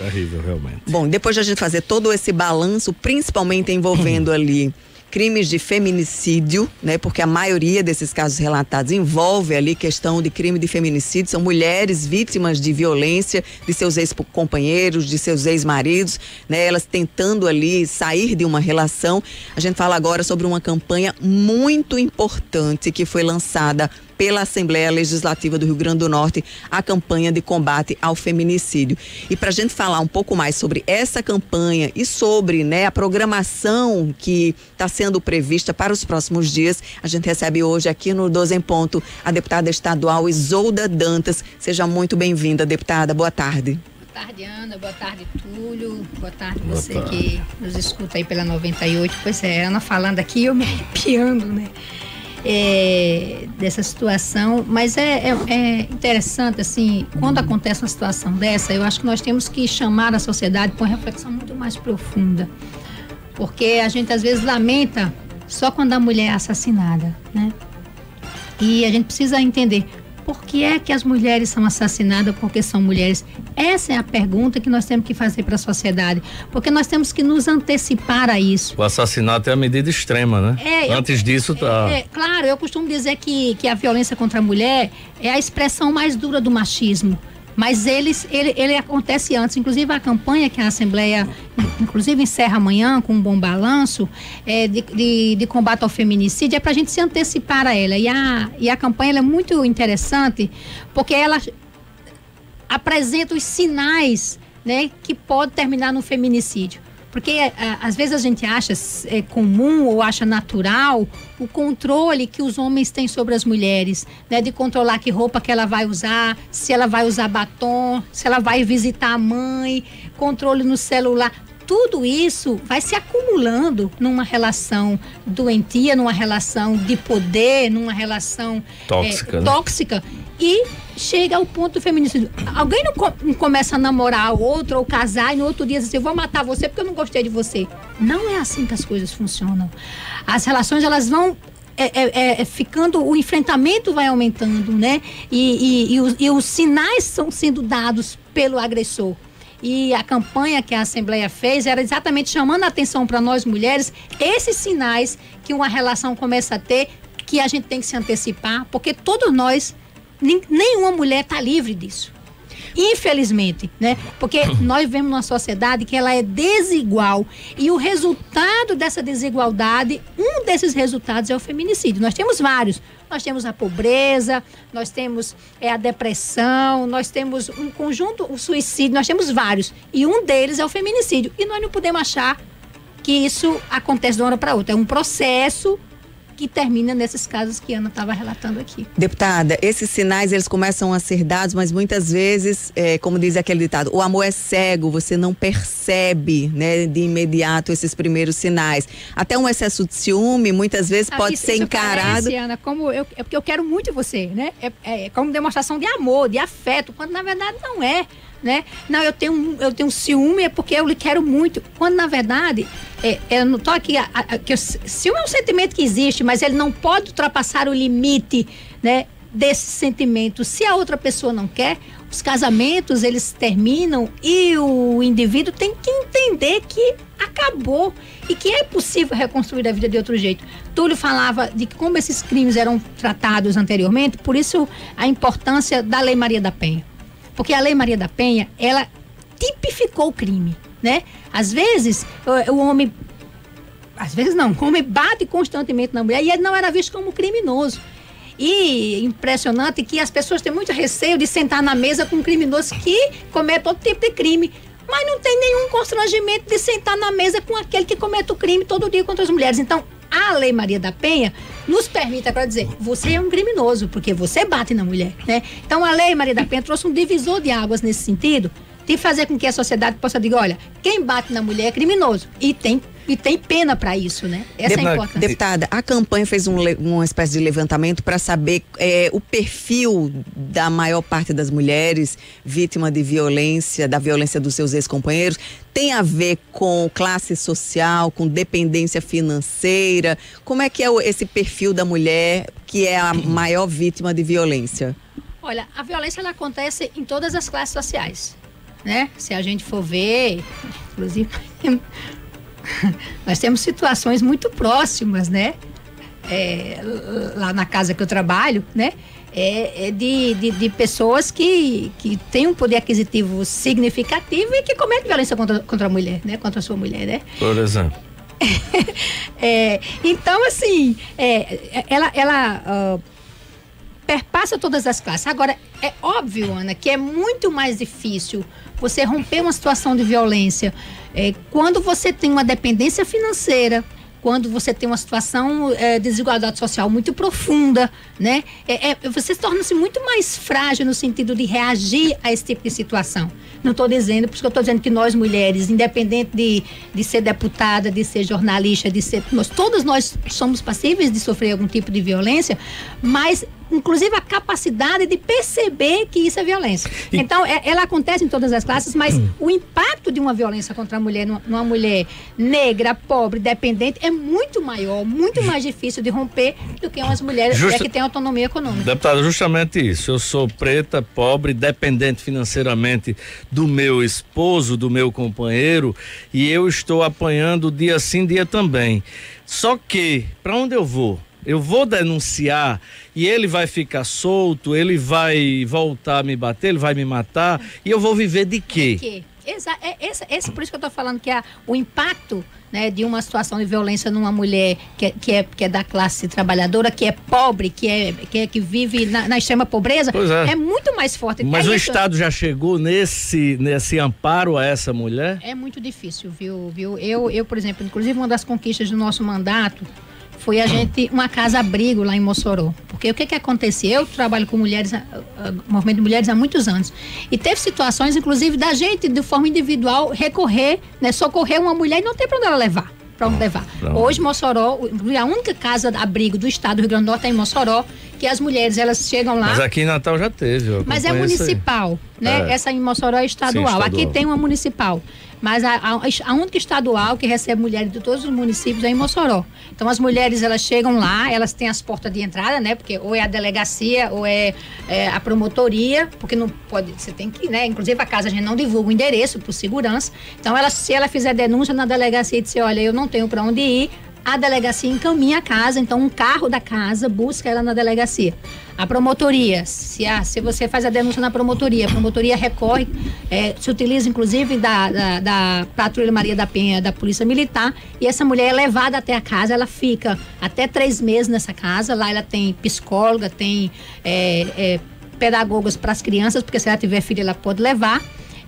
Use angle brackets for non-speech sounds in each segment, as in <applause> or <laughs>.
Terrível, realmente. Bom, depois de a gente fazer todo esse balanço, principalmente envolvendo <clears throat> ali crimes de feminicídio, né? Porque a maioria desses casos relatados envolve ali questão de crime de feminicídio, são mulheres vítimas de violência de seus ex-companheiros, de seus ex-maridos, né? Elas tentando ali sair de uma relação. A gente fala agora sobre uma campanha muito importante que foi lançada pela Assembleia Legislativa do Rio Grande do Norte a campanha de combate ao feminicídio. E para a gente falar um pouco mais sobre essa campanha e sobre né, a programação que está sendo prevista para os próximos dias, a gente recebe hoje aqui no 12 em Ponto a deputada estadual Isolda Dantas. Seja muito bem-vinda, deputada. Boa tarde. Boa tarde, Ana. Boa tarde, Túlio. Boa tarde, Boa você tarde. que nos escuta aí pela 98. Pois é, Ana falando aqui, eu me arrepiando, né? É, dessa situação, mas é, é, é, interessante, assim, quando acontece uma situação dessa, eu acho que nós temos que chamar a sociedade para uma reflexão muito mais profunda. Porque a gente às vezes lamenta só quando a mulher é assassinada, né? E a gente precisa entender por que é que as mulheres são assassinadas porque são mulheres? Essa é a pergunta que nós temos que fazer para a sociedade, porque nós temos que nos antecipar a isso. O assassinato é a medida extrema, né? É, Antes eu, disso, tá. É, é, claro, eu costumo dizer que, que a violência contra a mulher é a expressão mais dura do machismo. Mas eles, ele, ele acontece antes. Inclusive, a campanha que a Assembleia, inclusive, encerra amanhã com um bom balanço é, de, de, de combate ao feminicídio, é para a gente se antecipar a ela. E a, e a campanha é muito interessante porque ela apresenta os sinais né, que pode terminar no feminicídio. Porque é, às vezes a gente acha é, comum ou acha natural o controle que os homens têm sobre as mulheres, né? De controlar que roupa que ela vai usar, se ela vai usar batom, se ela vai visitar a mãe, controle no celular tudo isso vai se acumulando numa relação doentia, numa relação de poder, numa relação tóxica, é, né? tóxica e chega ao ponto do feminicídio. Alguém não, não começa a namorar outro ou casar e no outro dia diz assim, eu vou matar você porque eu não gostei de você. Não é assim que as coisas funcionam. As relações elas vão é, é, é, ficando, o enfrentamento vai aumentando, né? E, e, e, os, e os sinais são sendo dados pelo agressor. E a campanha que a Assembleia fez era exatamente chamando a atenção para nós mulheres esses sinais que uma relação começa a ter, que a gente tem que se antecipar, porque todos nós, nenhuma mulher está livre disso. Infelizmente, né? Porque <coughs> nós vemos uma sociedade que ela é desigual e o resultado dessa desigualdade, um desses resultados é o feminicídio. Nós temos vários. Nós temos a pobreza, nós temos é, a depressão, nós temos um conjunto, o suicídio, nós temos vários. E um deles é o feminicídio. E nós não podemos achar que isso acontece de uma hora para outra. É um processo que termina nesses casos que Ana estava relatando aqui. Deputada, esses sinais eles começam a ser dados, mas muitas vezes, é, como diz aquele ditado, o amor é cego, você não percebe, né, de imediato esses primeiros sinais. Até um excesso de ciúme muitas vezes ah, pode isso, ser isso encarado. Parece, Ana, como eu, é porque eu quero muito você, né? É, é como demonstração de amor, de afeto, quando na verdade não é né? Não, eu tenho, eu tenho ciúme é porque eu lhe quero muito. Quando na verdade, é, eu não tô aqui. A, a, que ciúme é um sentimento que existe, mas ele não pode ultrapassar o limite, né? Desse sentimento. Se a outra pessoa não quer, os casamentos eles terminam e o indivíduo tem que entender que acabou e que é possível reconstruir a vida de outro jeito. Túlio falava de como esses crimes eram tratados anteriormente, por isso a importância da Lei Maria da Penha. Porque a Lei Maria da Penha, ela tipificou o crime, né? Às vezes, o, o homem às vezes não, o homem bate constantemente na mulher e ele não era visto como criminoso. E impressionante que as pessoas têm muito receio de sentar na mesa com um criminoso que comete todo tipo de crime. Mas não tem nenhum constrangimento de sentar na mesa com aquele que comete o crime todo dia contra as mulheres. Então, a Lei Maria da Penha nos permite agora dizer, você é um criminoso, porque você bate na mulher, né? Então a Lei Maria da Penha trouxe um divisor de águas nesse sentido, de fazer com que a sociedade possa dizer, olha, quem bate na mulher é criminoso e tem e tem pena para isso, né? Essa é a importância. Deputada, a campanha fez um, uma espécie de levantamento para saber é, o perfil da maior parte das mulheres vítima de violência, da violência dos seus ex-companheiros. Tem a ver com classe social, com dependência financeira? Como é que é esse perfil da mulher que é a maior vítima de violência? Olha, a violência ela acontece em todas as classes sociais né? Se a gente for ver, inclusive, <laughs> nós temos situações muito próximas, né? É, lá na casa que eu trabalho, né? É, é de, de, de, pessoas que, que têm um poder aquisitivo significativo e que cometem violência contra, contra a mulher, né? Contra a sua mulher, né? Por exemplo. <laughs> é, então, assim, é, ela, ela uh, perpassa todas as classes. Agora, é óbvio, Ana, que é muito mais difícil você romper uma situação de violência é, quando você tem uma dependência financeira, quando você tem uma situação é, de desigualdade social muito profunda, né? É, é, você torna-se muito mais frágil no sentido de reagir a esse tipo de situação. Não estou dizendo, porque eu estou dizendo que nós mulheres, independente de, de ser deputada, de ser jornalista, de ser. Nós, todas nós somos passíveis de sofrer algum tipo de violência, mas inclusive a capacidade de perceber que isso é violência. E... Então, é, ela acontece em todas as classes, mas hum. o impacto de uma violência contra a mulher, numa, numa, mulher negra, pobre, dependente, é muito maior, muito mais difícil de romper do que umas mulheres Justa... que têm autonomia econômica. Deputada, justamente isso. Eu sou preta, pobre, dependente financeiramente do meu esposo, do meu companheiro, e eu estou apanhando dia sim, dia também. Só que, para onde eu vou? Eu vou denunciar e ele vai ficar solto, ele vai voltar a me bater, ele vai me matar e eu vou viver de quê? De quê? Exa é, esse, esse, por isso que eu estou falando que a, o impacto né, de uma situação de violência numa mulher que, é, que, é, que é da classe trabalhadora, que é pobre, que é que, é, que vive na, na extrema pobreza, é. é. muito mais forte. Mas é o isso. Estado já chegou nesse, nesse amparo a essa mulher? É muito difícil, viu? viu? Eu, eu, por exemplo, inclusive uma das conquistas do nosso mandato foi a gente uma casa abrigo lá em Mossoró. Porque o que que acontecia? Eu trabalho com mulheres, movimento de mulheres há muitos anos. E teve situações, inclusive, da gente, de forma individual, recorrer, né, socorrer uma mulher e não ter para onde ela levar para onde levar. Hoje, Mossoró, a única casa abrigo do estado do Rio Grande do Norte é em Mossoró, que as mulheres elas chegam lá. Mas aqui em Natal já teve. Mas é municipal, né? É. Essa em Mossoró é estadual. Sim, estadual. Aqui tem uma municipal. Mas a, a, a, única estadual que recebe mulheres de todos os municípios é em Mossoró. Então as mulheres elas chegam lá, elas têm as portas de entrada, né? Porque ou é a delegacia ou é, é a promotoria, porque não pode, você tem que, né? Inclusive a casa a gente não divulga o endereço por segurança. Então ela, se ela fizer denúncia na delegacia e disser, olha, eu não tenho para onde ir, a delegacia encaminha a casa, então um carro da casa busca ela na delegacia. A promotoria, se, a, se você faz a denúncia na promotoria, a promotoria recorre, é, se utiliza inclusive da, da, da, Patrulha Maria da Penha, da Polícia Militar, e essa mulher é levada até a casa, ela fica até três meses nessa casa, lá ela tem psicóloga, tem é, é, pedagogas para as crianças, porque se ela tiver filho ela pode levar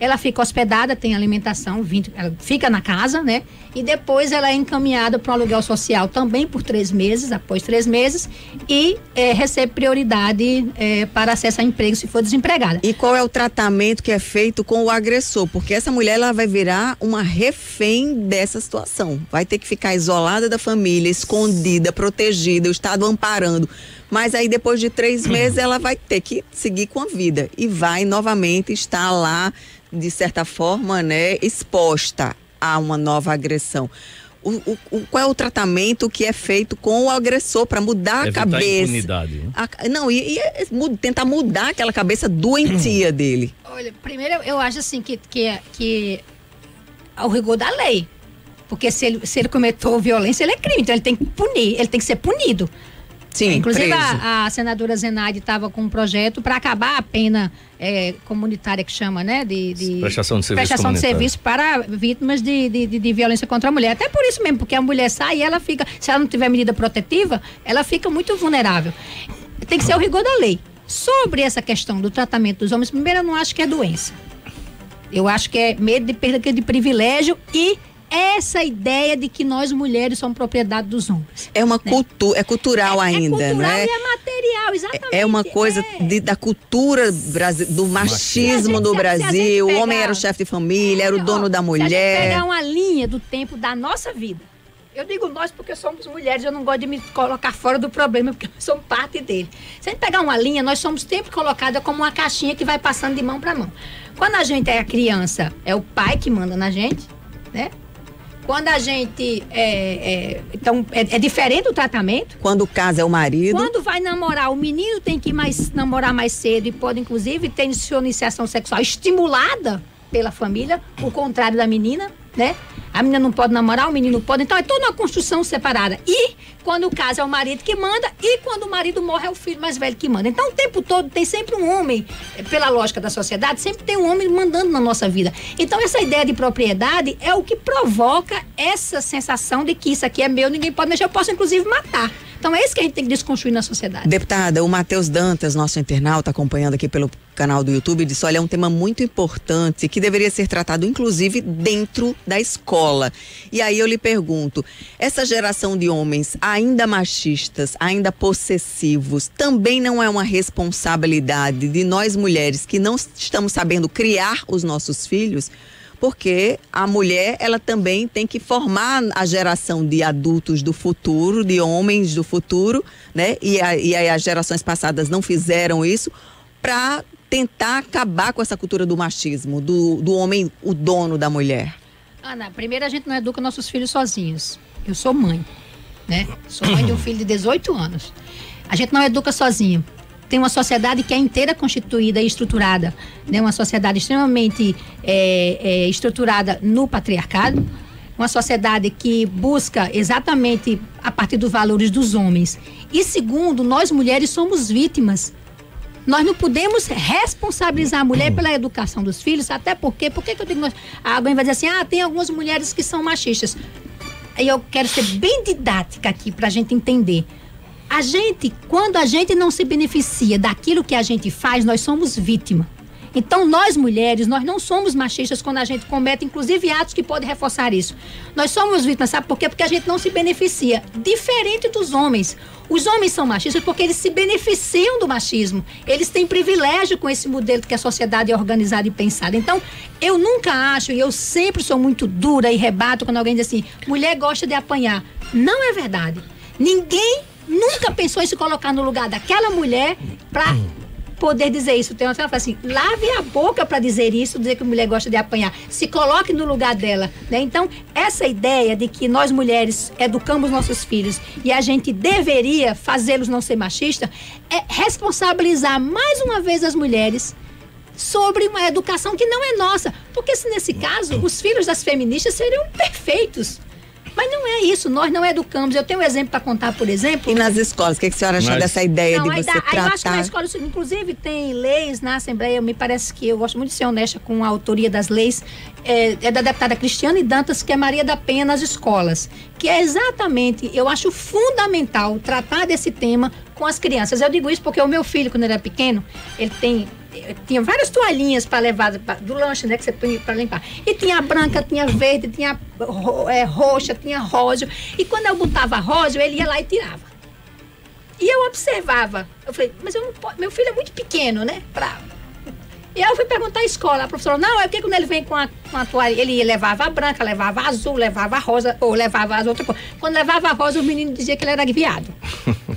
ela fica hospedada, tem alimentação, ela fica na casa, né? E depois ela é encaminhada para o aluguel social também por três meses, após três meses, e é, recebe prioridade é, para acesso a emprego se for desempregada. E qual é o tratamento que é feito com o agressor? Porque essa mulher ela vai virar uma refém dessa situação. Vai ter que ficar isolada da família, escondida, protegida, o Estado amparando mas aí depois de três meses ela vai ter que seguir com a vida e vai novamente estar lá de certa forma, né, exposta a uma nova agressão. O, o, o, qual é o tratamento que é feito com o agressor para mudar Evitar a cabeça? A né? a, não, e, e é, tentar mudar aquela cabeça doentia dele. Olha, primeiro eu acho assim que, que, que ao rigor da lei. Porque se ele, se ele cometeu violência, ele é crime, então ele tem que punir, ele tem que ser punido. Sim, Inclusive, a, a, senadora Zenaide estava com um projeto para acabar a pena é, comunitária que chama, né? De, de prestação de serviço, prestação de serviço para vítimas de, de, de, violência contra a mulher. Até por isso mesmo, porque a mulher sai e ela fica, se ela não tiver medida protetiva, ela fica muito vulnerável. Tem que ser o rigor da lei. Sobre essa questão do tratamento dos homens, primeiro eu não acho que é doença. Eu acho que é medo de perda de privilégio e essa ideia de que nós mulheres somos propriedade dos homens. É uma né? cultura, é cultural é, ainda, é cultural né? E é material, exatamente. É uma coisa é. De, da cultura do machismo no Brasil. Pegar, o homem era o chefe de família, era o dono ó, da mulher. Se a gente pegar uma linha do tempo da nossa vida. Eu digo nós porque somos mulheres, eu não gosto de me colocar fora do problema, porque somos parte dele. Se a gente pegar uma linha, nós somos sempre colocada como uma caixinha que vai passando de mão para mão. Quando a gente é criança, é o pai que manda na gente, né? Quando a gente. É, é então, é, é, diferente o tratamento. Quando o caso é o marido. Quando vai namorar, o menino tem que mais, namorar mais cedo e pode, inclusive, ter sua iniciação sexual estimulada pela família, o contrário da menina, né? A menina não pode namorar, o menino pode. Então é toda uma construção separada. E quando o caso é o marido que manda, e quando o marido morre é o filho mais velho que manda. Então o tempo todo tem sempre um homem, eh, pela lógica da sociedade, sempre tem um homem mandando na nossa vida. Então essa ideia de propriedade é o que provoca essa sensação de que isso aqui é meu, ninguém pode mexer, eu posso inclusive matar. Então é isso que a gente tem que desconstruir na sociedade. Deputada, o Matheus Dantas, nosso internauta, acompanhando aqui pelo canal do YouTube, disse: olha, é um tema muito importante que deveria ser tratado, inclusive, dentro da escola. E aí eu lhe pergunto: essa geração de homens ainda machistas, ainda possessivos, também não é uma responsabilidade de nós mulheres que não estamos sabendo criar os nossos filhos? Porque a mulher ela também tem que formar a geração de adultos do futuro, de homens do futuro, né? E, a, e as gerações passadas não fizeram isso para tentar acabar com essa cultura do machismo, do, do homem, o dono da mulher. Ana, primeiro a gente não educa nossos filhos sozinhos. Eu sou mãe, né? Sou mãe de um filho de 18 anos. A gente não educa sozinho tem uma sociedade que é inteira constituída e estruturada, né? uma sociedade extremamente é, é, estruturada no patriarcado, uma sociedade que busca exatamente a partir dos valores dos homens. E segundo, nós mulheres somos vítimas. Nós não podemos responsabilizar a mulher pela educação dos filhos, até porque, por que eu digo, nós, alguém vai dizer assim, ah, tem algumas mulheres que são machistas. Aí eu quero ser bem didática aqui para a gente entender. A gente, quando a gente não se beneficia daquilo que a gente faz, nós somos vítima. Então, nós mulheres, nós não somos machistas quando a gente comete, inclusive, atos que podem reforçar isso. Nós somos vítimas, sabe por quê? Porque a gente não se beneficia. Diferente dos homens. Os homens são machistas porque eles se beneficiam do machismo. Eles têm privilégio com esse modelo que a sociedade é organizada e pensada. Então, eu nunca acho, e eu sempre sou muito dura e rebato quando alguém diz assim: mulher gosta de apanhar. Não é verdade. Ninguém nunca pensou em se colocar no lugar daquela mulher para poder dizer isso. Tem uma que fala assim: lave a boca para dizer isso, dizer que a mulher gosta de apanhar. Se coloque no lugar dela. Né? Então, essa ideia de que nós mulheres educamos nossos filhos e a gente deveria fazê-los não ser machista é responsabilizar mais uma vez as mulheres sobre uma educação que não é nossa. Porque se nesse caso os filhos das feministas seriam perfeitos. É isso, nós não educamos. Eu tenho um exemplo para contar, por exemplo. E nas escolas, o que, que a senhora achou Mas... dessa ideia não, de você dá, tratar? Eu acho que na escola, inclusive, tem leis na Assembleia, me parece que eu gosto muito de ser honesta com a autoria das leis, é, é da deputada Cristiane Dantas, que é Maria da Penha nas escolas. Que é exatamente, eu acho fundamental tratar desse tema com as crianças. Eu digo isso porque o meu filho, quando ele era pequeno, ele tem tinha várias toalhinhas para levar pra, do lanche, né, que você põe para limpar. E tinha branca, tinha verde, tinha é, roxa, tinha rosa. E quando eu botava rosa, ele ia lá e tirava. E eu observava. Eu falei, mas eu não meu filho é muito pequeno, né? Pra... E aí eu fui perguntar à escola, a professora, não, é porque quando ele vem com a, com a toalha, ele levava a branca, levava a azul, levava a rosa, ou levava as outras coisas. Quando levava a rosa, o menino dizia que ele era viado. <laughs>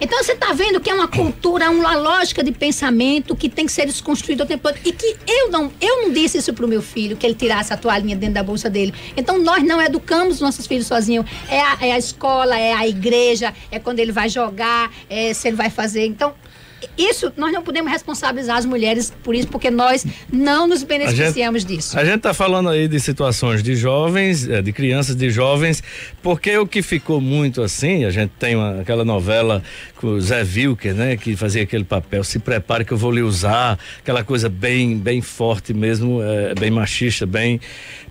Então você está vendo que é uma cultura, uma lógica de pensamento que tem que ser desconstruída o tempo todo. E que eu não, eu não disse isso para o meu filho, que ele tirasse a toalhinha dentro da bolsa dele. Então nós não educamos nossos filhos sozinhos. É a, é a escola, é a igreja, é quando ele vai jogar, é se ele vai fazer. Então, isso nós não podemos responsabilizar as mulheres por isso, porque nós não nos beneficiamos a gente, disso. A gente está falando aí de situações de jovens, eh, de crianças, de jovens, porque o que ficou muito assim, a gente tem uma, aquela novela com o Zé Wilker, né, que fazia aquele papel, se prepare que eu vou lhe usar, aquela coisa bem, bem forte mesmo, é, bem machista, bem,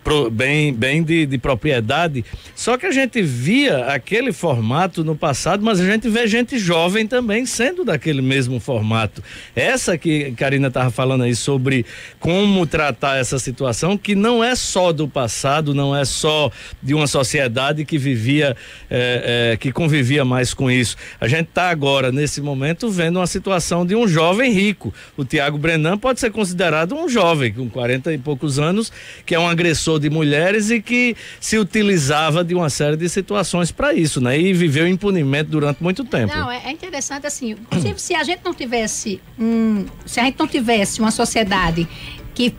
pro, bem, bem de, de propriedade. Só que a gente via aquele formato no passado, mas a gente vê gente jovem também sendo daquele mesmo mesmo formato. Essa que Karina estava falando aí sobre como tratar essa situação, que não é só do passado, não é só de uma sociedade que vivia, é, é, que convivia mais com isso. A gente está agora, nesse momento, vendo uma situação de um jovem rico. O Tiago Brenan pode ser considerado um jovem, com 40 e poucos anos, que é um agressor de mulheres e que se utilizava de uma série de situações para isso, né? E viveu impunimento durante muito tempo. Não, é, é interessante assim, se a gente não tivesse um, se a gente não tivesse uma sociedade que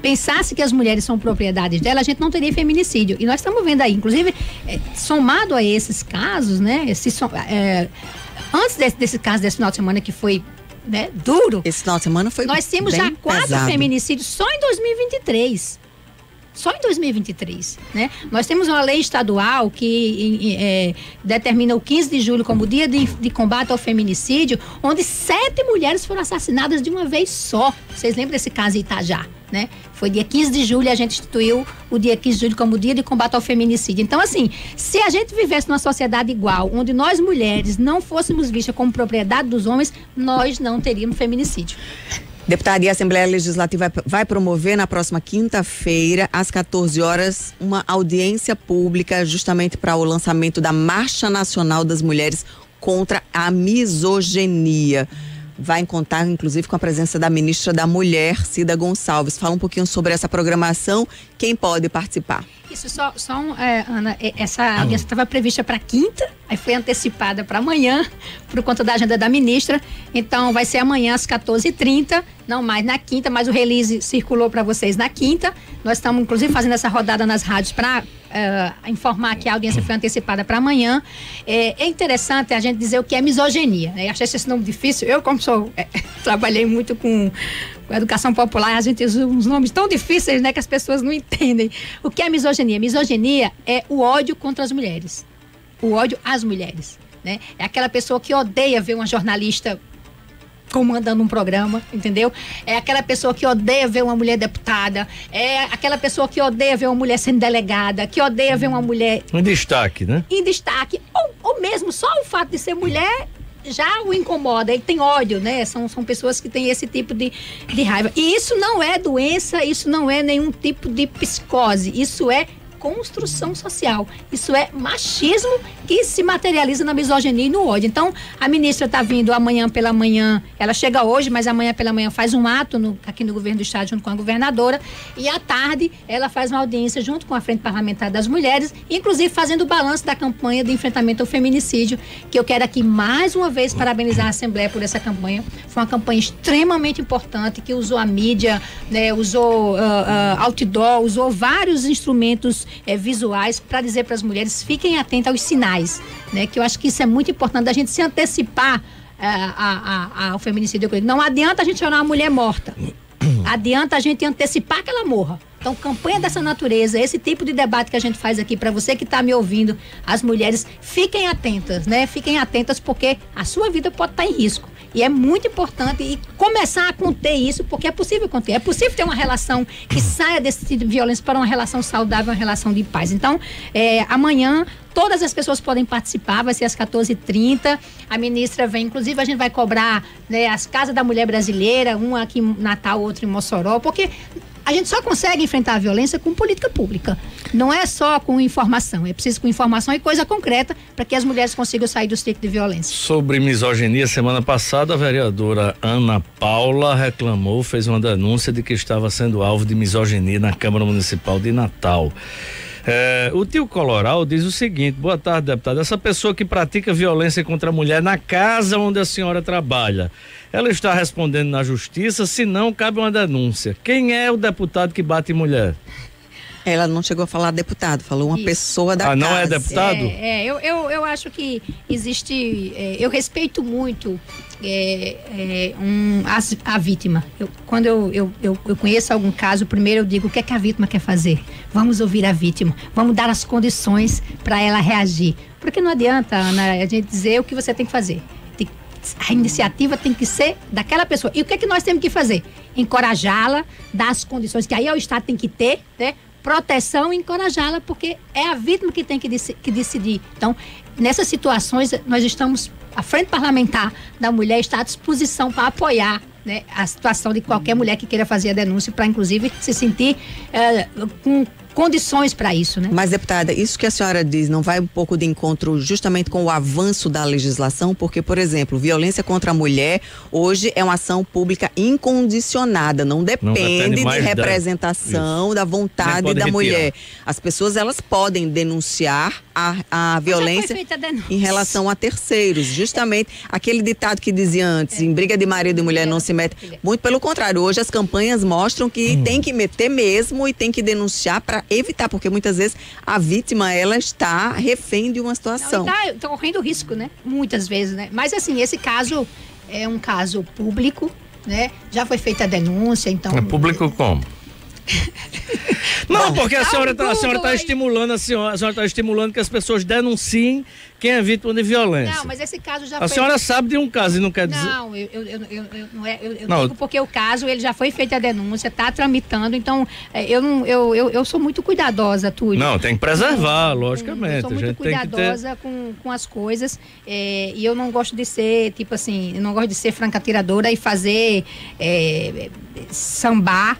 pensasse que as mulheres são propriedades dela, a gente não teria feminicídio. E nós estamos vendo aí, inclusive, é, somado a esses casos, né? Esse, é, antes desse, desse caso desse final de semana que foi né? Duro. Esse final de semana foi Nós temos já quatro pesado. feminicídios só em 2023. Só em 2023, né? Nós temos uma lei estadual que é, determina o 15 de julho como dia de, de, combate ao feminicídio, onde sete mulheres foram assassinadas de uma vez só. Vocês lembram desse caso em Itajá, né? Foi dia 15 de julho e a gente instituiu o dia 15 de julho como dia de combate ao feminicídio. Então, assim, se a gente vivesse numa sociedade igual, onde nós mulheres não fôssemos vistas como propriedade dos homens, nós não teríamos feminicídio. Deputada e a Assembleia Legislativa vai promover na próxima quinta-feira, às 14 horas, uma audiência pública justamente para o lançamento da Marcha Nacional das Mulheres contra a Misoginia. Vai contar, inclusive, com a presença da ministra da Mulher, Cida Gonçalves. Fala um pouquinho sobre essa programação, quem pode participar. Isso, só, só um, é, Ana, essa audiência estava prevista para quinta, aí foi antecipada para amanhã, por conta da agenda da ministra. Então, vai ser amanhã às 14h30, não mais na quinta, mas o release circulou para vocês na quinta. Nós estamos, inclusive, fazendo essa rodada nas rádios para uh, informar que a audiência foi antecipada para amanhã. É, é, interessante a gente dizer o que é misoginia. Né? Achei esse nome difícil. Eu, como sou, é, <laughs> trabalhei muito com com educação popular, a gente usa uns nomes tão difíceis, né, que as pessoas não entendem. O que é misoginia? Misoginia é o ódio contra as mulheres. O ódio às mulheres, né? É aquela pessoa que odeia ver uma jornalista comandando um programa, entendeu? É aquela pessoa que odeia ver uma mulher deputada, é aquela pessoa que odeia ver uma mulher sendo delegada, que odeia ver uma mulher em destaque, né? Em destaque, ou, ou mesmo só o fato de ser mulher já o incomoda, ele tem ódio, né? São, são pessoas que têm esse tipo de, de raiva. E isso não é doença, isso não é nenhum tipo de psicose, isso é construção social. Isso é machismo que se materializa na misoginia e no ódio. Então, a ministra está vindo amanhã pela manhã, ela chega hoje, mas amanhã pela manhã faz um ato no, aqui no governo do estado junto com a governadora e à tarde ela faz uma audiência junto com a Frente Parlamentar das Mulheres, inclusive fazendo o balanço da campanha de enfrentamento ao feminicídio, que eu quero aqui mais uma vez parabenizar a Assembleia por essa campanha. Foi uma campanha extremamente importante que usou a mídia, né, usou uh, uh, outdoor, usou vários instrumentos é, visuais para dizer para as mulheres fiquem atentas aos sinais, né? Que eu acho que isso é muito importante a gente se antecipar é, a, a, ao feminicídio. Não adianta a gente chorar uma mulher morta. <coughs> Adianta a gente antecipar que ela morra. Então, campanha dessa natureza, esse tipo de debate que a gente faz aqui, para você que está me ouvindo, as mulheres, fiquem atentas, né? Fiquem atentas porque a sua vida pode estar tá em risco. E é muito importante e começar a conter isso, porque é possível conter. É possível ter uma relação que <coughs> saia desse tipo de violência para uma relação saudável, uma relação de paz. Então, é, amanhã todas as pessoas podem participar, vai ser às 14h30. A ministra vem, inclusive a gente vai cobrar né, as Casas da Mulher Brasileira, uma aqui em Natal, outra em Mossoró, porque a gente só consegue enfrentar a violência com política pública. Não é só com informação, é preciso com informação e coisa concreta para que as mulheres consigam sair do ciclo de violência. Sobre misoginia, semana passada a vereadora Ana Paula reclamou, fez uma denúncia de que estava sendo alvo de misoginia na Câmara Municipal de Natal. É, o tio Coloral diz o seguinte: boa tarde, deputado. Essa pessoa que pratica violência contra a mulher na casa onde a senhora trabalha, ela está respondendo na justiça, se não, cabe uma denúncia. Quem é o deputado que bate mulher? Ela não chegou a falar deputado, falou uma Isso. pessoa da ah, casa. não é deputado? É, é eu, eu, eu acho que existe. É, eu respeito muito é, é, um, a, a, vítima. Eu, quando eu, eu, eu, eu, conheço algum caso, primeiro eu digo o que é que a vítima quer fazer. Vamos ouvir a vítima, vamos dar as condições para ela reagir. Porque não adianta, Ana, a gente dizer o que você tem que fazer a iniciativa tem que ser daquela pessoa. E o que é que nós temos que fazer? Encorajá-la, dar as condições que aí o Estado tem que ter, né? Proteção e encorajá-la, porque é a vítima que tem que, que decidir. Então, nessas situações, nós estamos, a Frente Parlamentar da Mulher está à disposição para apoiar né, a situação de qualquer mulher que queira fazer a denúncia, para inclusive se sentir uh, com condições para isso, né? Mas, deputada, isso que a senhora diz não vai um pouco de encontro justamente com o avanço da legislação? Porque, por exemplo, violência contra a mulher hoje é uma ação pública incondicionada, não depende, não depende de representação da, da vontade da retirar. mulher. As pessoas, elas podem denunciar a, a violência a em relação a terceiros. Justamente aquele ditado que dizia antes, é. em briga de marido e mulher não se mete. Muito pelo contrário, hoje as campanhas mostram que hum. tem que meter mesmo e tem que denunciar para evitar, porque muitas vezes a vítima ela está refém de uma situação. Está tá correndo risco, né? Muitas vezes, né? Mas assim, esse caso é um caso público, né? Já foi feita a denúncia, então. É público como? <laughs> Não, porque a senhora está tá estimulando, a senhora está estimulando que as pessoas denunciem quem é vítima de violência. Não, mas esse caso já a foi... senhora sabe de um caso e não quer dizer. Não, eu, eu, eu, eu não é, eu, eu não. digo porque o caso ele já foi feita a denúncia, está tramitando, então é, eu não, eu, eu, eu sou muito cuidadosa, Túlio. Não, tem que preservar, logicamente. Eu sou muito cuidadosa ter... com, com as coisas é, e eu não gosto de ser, tipo assim, eu não gosto de ser franca tiradora e fazer é, sambar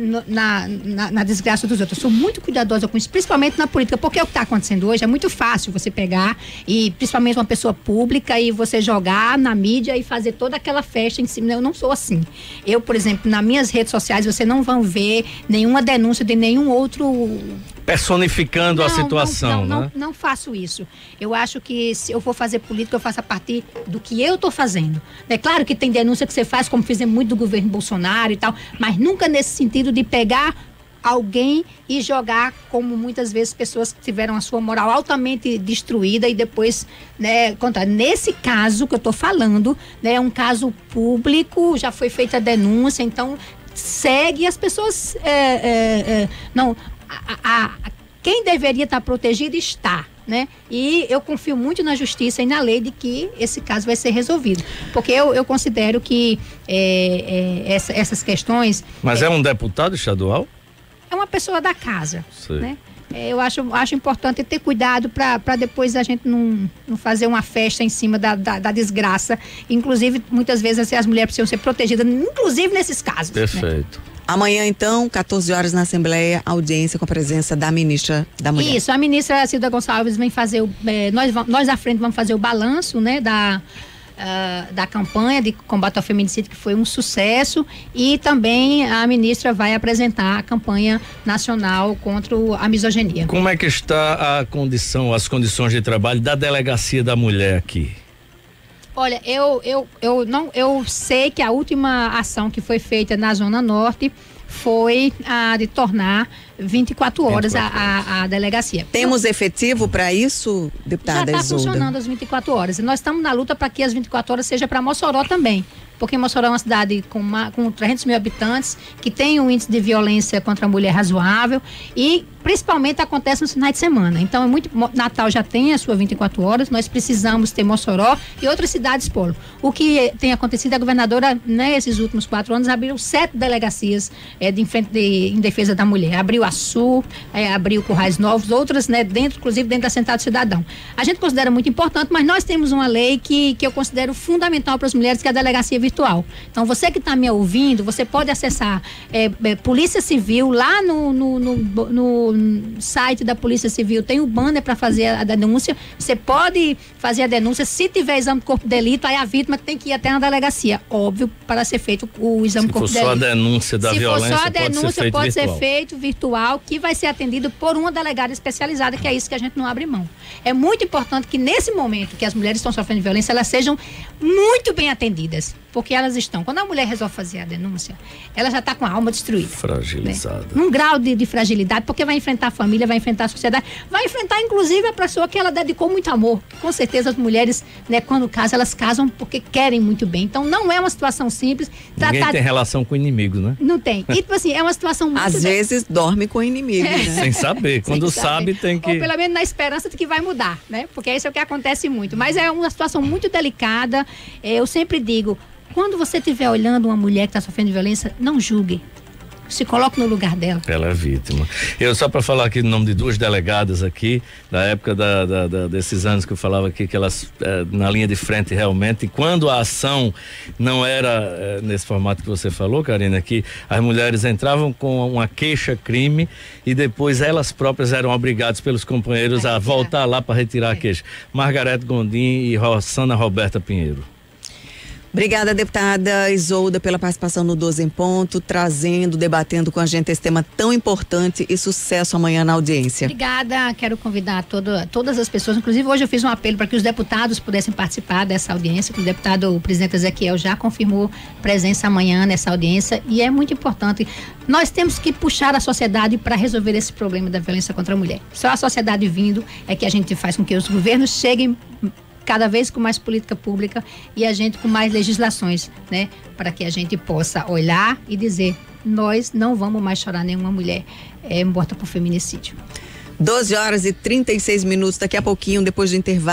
na, na, na, desgraça dos outros. Eu sou muito cuidadosa com isso, principalmente na política, porque o que está acontecendo hoje é muito fácil você pegar e, principalmente uma pessoa pública, e você jogar na mídia e fazer toda aquela festa em cima. Eu não sou assim. Eu, por exemplo, nas minhas redes sociais, você não vão ver nenhuma denúncia de nenhum outro personificando não, a situação, não, não, né? Não, não, faço isso. Eu acho que se eu for fazer política, eu faço a partir do que eu estou fazendo. É claro que tem denúncia que você faz, como fizemos muito do governo Bolsonaro e tal, mas nunca nesse sentido de pegar alguém e jogar como muitas vezes pessoas que tiveram a sua moral altamente destruída e depois, né, contar. Nesse caso que eu estou falando, né, é um caso público, já foi feita a denúncia, então segue as pessoas é, é, é, não a, a, quem deveria estar protegido está. Né? E eu confio muito na justiça e na lei de que esse caso vai ser resolvido. Porque eu, eu considero que é, é, essa, essas questões. Mas é, é, um deputado estadual? É uma pessoa da casa. Né? É, eu acho, acho importante ter cuidado para depois a gente não, não fazer uma festa em cima da, da, da, desgraça. Inclusive, muitas vezes assim, as mulheres precisam ser protegidas, inclusive nesses casos. Né? Perfeito. Né? Amanhã, então, 14 horas na Assembleia, audiência com a presença da ministra da Mulher. Isso, a ministra Cida Gonçalves vem fazer, o, é, nós, nós à frente vamos fazer o balanço, né, da, uh, da campanha de combate ao feminicídio, que foi um sucesso, e também a ministra vai apresentar a campanha nacional contra a misoginia. Como é que está a condição, as condições de trabalho da delegacia da mulher aqui? Olha, eu, eu, eu, não, eu sei que a última ação que foi feita na Zona Norte foi a de tornar 24 horas, 24 horas. A, a, a, delegacia. Temos efetivo para isso, deputada Já está funcionando as 24 horas. E nós estamos na luta para que as 24 horas seja para Mossoró também porque Mossoró é uma cidade com, uma, com 300 mil habitantes, que tem um índice de violência contra a mulher razoável e principalmente acontece nos finais de semana. Então, é muito, Natal já tem a sua 24 horas, nós precisamos ter Mossoró e outras cidades polo. O que tem acontecido, a governadora, nesses né, últimos quatro anos, abriu sete delegacias é, de, de, em defesa da mulher. Abriu a Sul, é, abriu Currais Novos, outras, né, dentro, inclusive dentro da Central Cidadão. A gente considera muito importante, mas nós temos uma lei que, que eu considero fundamental para as mulheres, que é a delegacia virtual. Então, você que está me ouvindo, você pode acessar é, é, Polícia Civil lá no, no, no, no, site da Polícia Civil, tem o banner para fazer a, a, denúncia. Você pode fazer a denúncia. Se tiver exame de corpo de delito, aí a vítima tem que ir até na delegacia. Óbvio, para ser feito o exame de corpo de delito. Se for só a denúncia da Se violência, for só a denúncia, pode, ser, pode ser feito virtual, que vai ser atendido por uma delegada especializada, que é isso que a gente não abre mão. É muito importante que nesse momento que as mulheres estão sofrendo violência, elas sejam muito bem atendidas porque elas estão. Quando a mulher resolve fazer a denúncia, ela já está com a alma destruída. Fragilizada. Né? Num grau de, de, fragilidade, porque vai enfrentar a família, vai enfrentar a sociedade, vai enfrentar inclusive a pessoa que ela dedicou muito amor. Com certeza as mulheres, né, quando casam, elas casam porque querem muito bem. Então não é uma situação simples. Ninguém tem relação com inimigos, né? Não tem. E tipo assim, é uma situação muito. Às vezes dorme com inimigos, né? Sem saber. Quando Sem sabe, saber. tem que. Ou pelo menos na esperança de que vai mudar, né? Porque isso é o que acontece muito. Mas é uma situação muito delicada. Eu sempre digo, quando você estiver olhando uma mulher que está sofrendo violência, não julgue. Se coloque no lugar dela. Ela é vítima. Eu, só para falar aqui no nome de duas delegadas aqui, da época da, da, da, desses anos que eu falava aqui, que elas eh, na linha de frente realmente, e quando a ação não era eh, nesse formato que você falou, Karina, aqui, as mulheres entravam com uma queixa-crime e depois elas próprias eram obrigadas pelos companheiros a voltar lá para retirar é. a queixa. Margarete Gondim e Rossana Roberta Pinheiro. Obrigada, deputada Isolda, pela participação no 12 em Ponto, trazendo, debatendo com a gente esse tema tão importante e sucesso amanhã na audiência. Obrigada, quero convidar todo, todas as pessoas, inclusive hoje eu fiz um apelo para que os deputados pudessem participar dessa audiência, que o deputado, o presidente Ezequiel já confirmou presença amanhã nessa audiência e é muito importante. Nós temos que puxar a sociedade para resolver esse problema da violência contra a mulher. Só a sociedade vindo é que a gente faz com que os governos cheguem cada vez com mais política pública e a gente com mais legislações, né? Para que a gente possa olhar e dizer: nós não vamos mais chorar nenhuma mulher é, morta por feminicídio. 12 horas e 36 minutos, daqui a pouquinho, depois do intervalo.